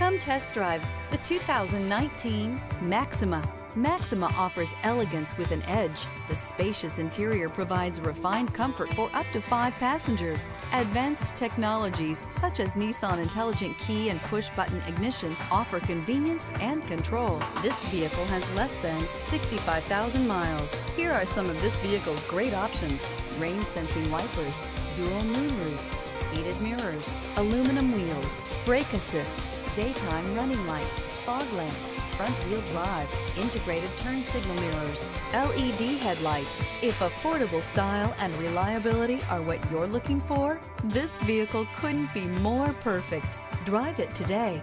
Come test drive the 2019 Maxima. Maxima offers elegance with an edge. The spacious interior provides refined comfort for up to five passengers. Advanced technologies such as Nissan Intelligent Key and Push Button Ignition offer convenience and control. This vehicle has less than 65,000 miles. Here are some of this vehicle's great options rain sensing wipers, dual moonroof, heated mirrors, aluminum wheels, brake assist, daytime running lights, fog lamps, front wheel drive, integrated turn signal mirrors, LED headlights. If affordable style and reliability are what you're looking for, this vehicle couldn't be more perfect. Drive it today.